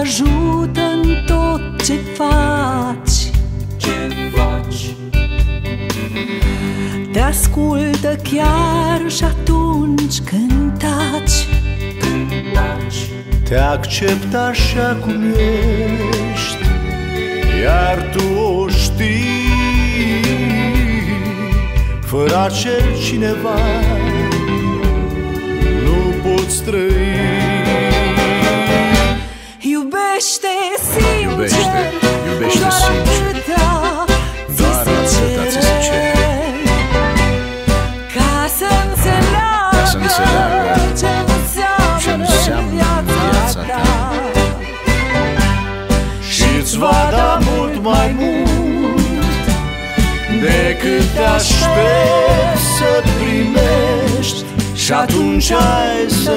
ajută în tot ce faci. Ce faci? Te ascultă chiar și atunci când taci. Taci. Te accept așa cum ești Iar tu o știi. Fără acel cineva Nu poți trăi înțeleagă Ca să înțeleagă ce înseamnă, ce înseamnă viața ta. Și-ți va da mult mai mult Decât te aștepți să primești Și atunci ai să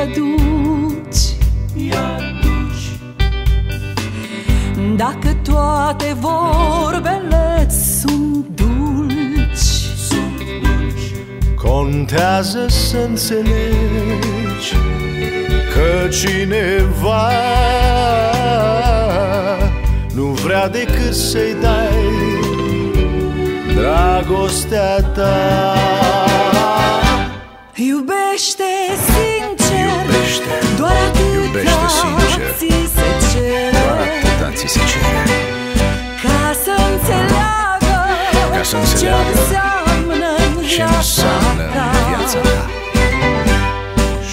aduci Iar duci. Dacă toate vorbele sunt dulci. Sunt dulci. Contează să înțelegi Că cineva Nu vrea decât să-i dai Dragostea ta. Iubește să înțeleagă Ce înseamnă în Ce viața înseamnă ta? în viața ta.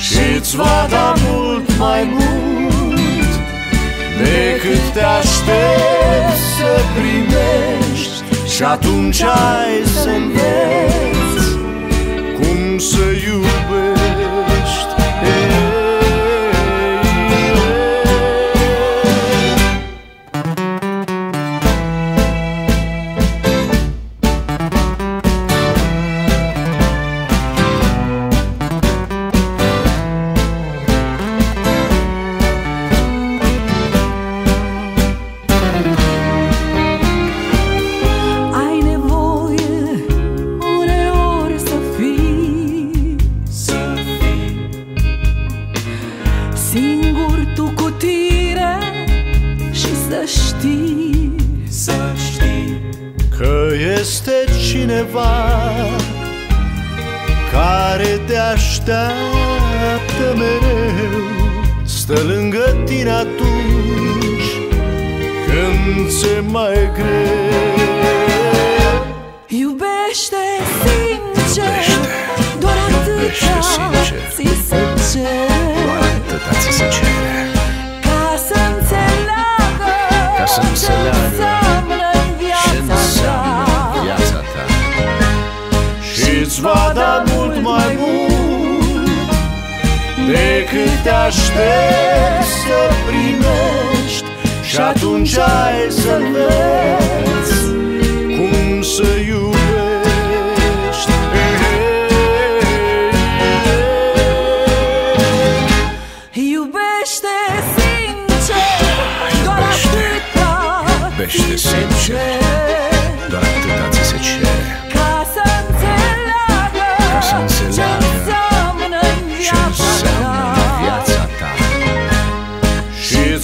Și-ți va da mult mai mult Decât te aștepți să primești. Și atunci ai să înveți Cum să iubești știi Să știi Că este cineva Care te așteaptă mereu. Stă lângă tine atunci Când ți-e mai greu va da mult mai mult Decât te aștepți să primești. Și atunci ai să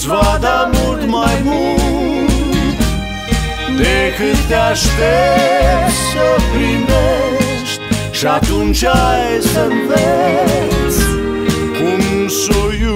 Și-ți va da mult mai mult Decât te aștepți să primești. Și atunci ai să înveți Cum să o iubești